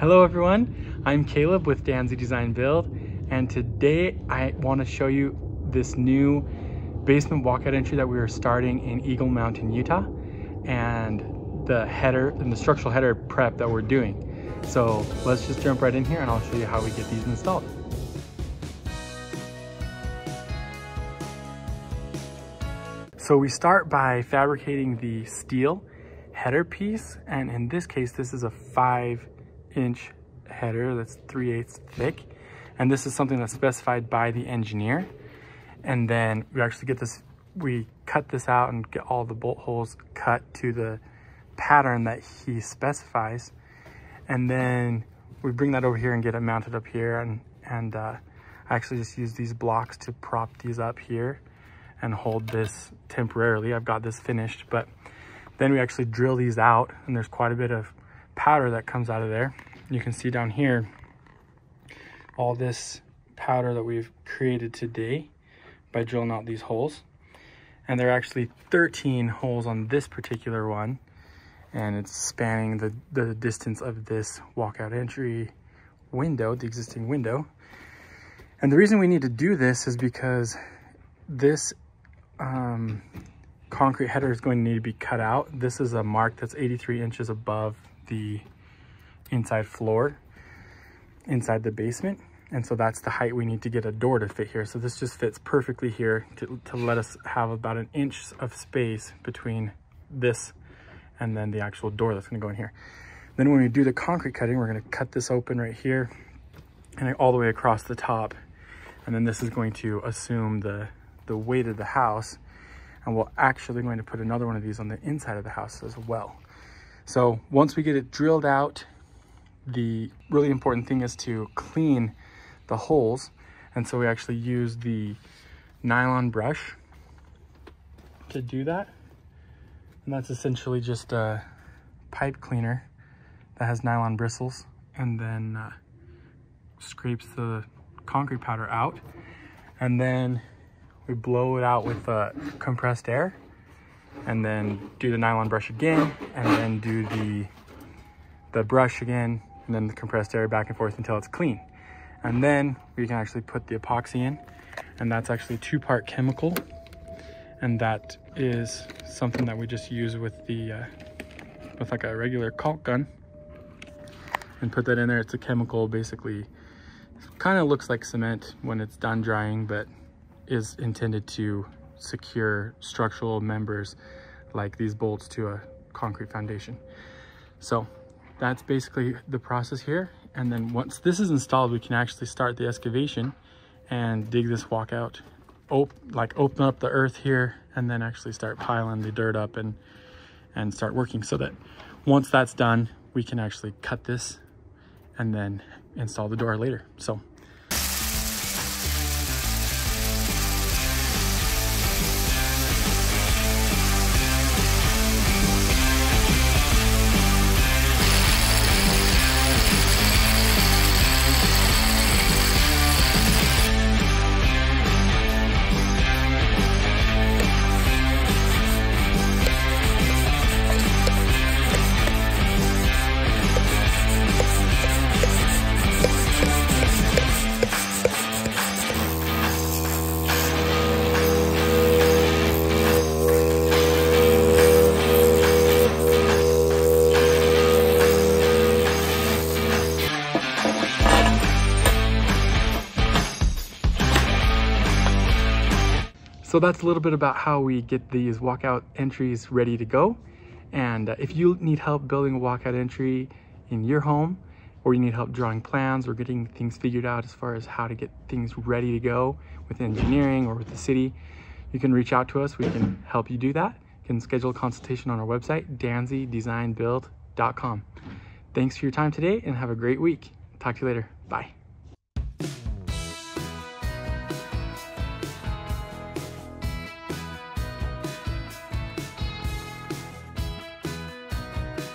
Hello everyone, I'm Caleb with Dansie Design Build and today I want to show you this new basement walkout entry that we are starting in Eagle Mountain, Utah and the header and the structural header prep that we're doing. So let's just jump right in here and I'll show you how we get these installed. So we start by fabricating the steel header piece and in this case this is a five inch header that's 3 eighths thick. And this is something that's specified by the engineer. And then we actually get this, we cut this out and get all the bolt holes cut to the pattern that he specifies. And then we bring that over here and get it mounted up here. And, and uh, I actually just use these blocks to prop these up here and hold this temporarily. I've got this finished, but then we actually drill these out and there's quite a bit of powder that comes out of there. You can see down here all this powder that we've created today by drilling out these holes. And there are actually 13 holes on this particular one. And it's spanning the, the distance of this walkout entry window, the existing window. And the reason we need to do this is because this um, concrete header is going to need to be cut out. This is a mark that's 83 inches above the inside floor inside the basement. And so that's the height we need to get a door to fit here. So this just fits perfectly here to, to let us have about an inch of space between this and then the actual door that's gonna go in here. Then when we do the concrete cutting, we're gonna cut this open right here and all the way across the top. And then this is going to assume the, the weight of the house. And we're actually going to put another one of these on the inside of the house as well. So once we get it drilled out, the really important thing is to clean the holes. And so we actually use the nylon brush to do that. And that's essentially just a pipe cleaner that has nylon bristles and then uh, scrapes the concrete powder out. And then we blow it out with uh, compressed air and then do the nylon brush again and then do the the brush again and then the compressed air back and forth until it's clean. And then we can actually put the epoxy in and that's actually two part chemical. And that is something that we just use with the uh, with like a regular caulk gun and put that in there. It's a chemical basically. Kind of looks like cement when it's done drying but is intended to secure structural members like these bolts to a concrete foundation. So that's basically the process here. And then once this is installed, we can actually start the excavation and dig this walkout, op like open up the earth here and then actually start piling the dirt up and, and start working so that once that's done, we can actually cut this and then install the door later. So So that's a little bit about how we get these walkout entries ready to go. And uh, if you need help building a walkout entry in your home, or you need help drawing plans or getting things figured out as far as how to get things ready to go with engineering or with the city, you can reach out to us. We can help you do that. You can schedule a consultation on our website, dansiedesignbuild.com. Thanks for your time today and have a great week. Talk to you later. Bye.